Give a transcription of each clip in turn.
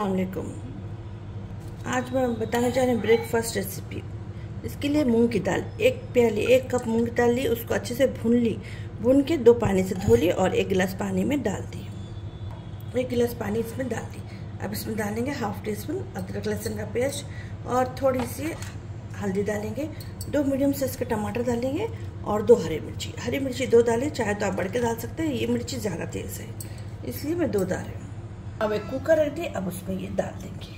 अलकुम आज मैं बताना चाह रही हूँ ब्रेकफास्ट रेसिपी इसके लिए मूंग की दाल। एक प्याली, एक कप मूंग की दाल ली, उसको अच्छे से भून ली। भून के दो पानी से धो ली और एक गिलास पानी में डाल दी। एक गिलास पानी इसमें डाल दी। अब इसमें डालेंगे हाफ़ टी स्पून अदरक, लहसुन का पेस्ट और थोड़ी सी हल्दी डालेंगे। दो मीडियम साइज़ के टमाटर डालेंगे और दो हरी मिर्ची। हरी मिर्ची दो डालें चाहे तो आप बढ़ के डाल सकते हैं, ये मिर्ची ज़्यादा तेज़ है। इसलिए मैं दो डाल रही हूँ। अब एक कुकर रख दिए अब उसमें ये डाल देंगे।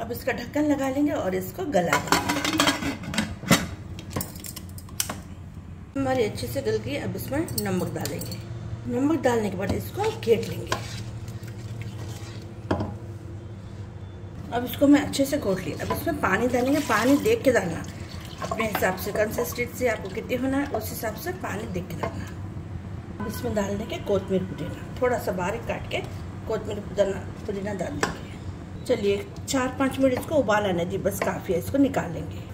अब इसका ढक्कन लगा लेंगे और इसको गला देंगे। हमारी अच्छे से गल गई, अब इसमें नमक डालेंगे। नमक डालने के बाद इसको घेट लेंगे। अब इसको मैं अच्छे से घोट लिया अब इसमें पानी डालेंगे पानी देख के डालना। अपने हिसाब से कंसिस्टेंसी आपको कितनी होना है, उस हिसाब से पानी देख के डालना। इसमें डाल देंगे कोतमीर पुदीना। थोड़ा सा बारीक काट के कोतमीर पुदीना पुदीना डाल देंगे। चलिए, चार पाँच मिनट इसको उबाल आने दी बस काफ़ी है, इसको निकाल लेंगे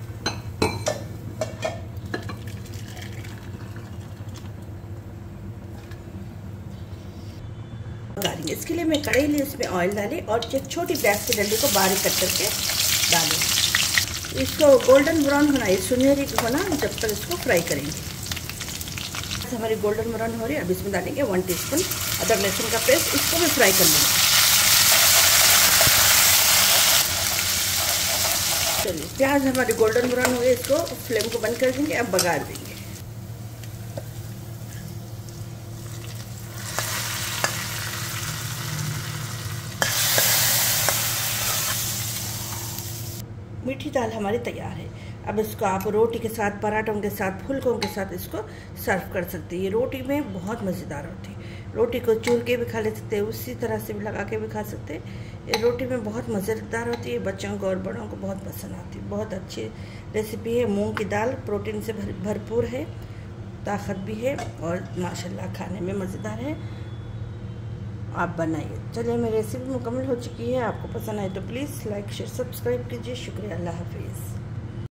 इसके लिए मैं कढ़ाई ली उसमें ऑयल डाली और एक छोटी प्याज की डंडी को बारीक कट करके डालें इसको गोल्डन ब्राउन होना है, सुनहरी होना जब तक इसको फ्राई करेंगे। हमारी गोल्डन ब्राउन हो रही है, अब इसमें डालेंगे वन टीस्पून अदरक लहसुन का पेस्ट इसको भी फ्राई कर लेंगे। चलिए, प्याज हमारी गोल्डन ब्राउन हो गई, इसको फ्लेम को बंद कर देंगे, अब बघार देंगे। मीठी दाल हमारी तैयार है। अब इसको आप रोटी के साथ, पराठों के साथ, फुलकों के साथ इसको सर्व कर सकते हैं। ये रोटी में बहुत मज़ेदार होती है। रोटी को चूर के भी खा ले सकते हैं, उसी तरह से भी लगा के भी खा सकते हैं। ये रोटी में बहुत मज़ेदार होती है बच्चों को और बड़ों को बहुत पसंद आती है। बहुत अच्छी रेसिपी है। मूँग की दाल प्रोटीन से भर, भरपूर है, ताकत भी है और माशाल्लाह खाने में मज़ेदार है। आप बनाइए। चलिए, मेरी रेसिपी मुकम्मल हो चुकी है। आपको पसंद आए तो प्लीज़ लाइक शेयर सब्सक्राइब कीजिए। शुक्रिया। अल्लाह हाफिज़।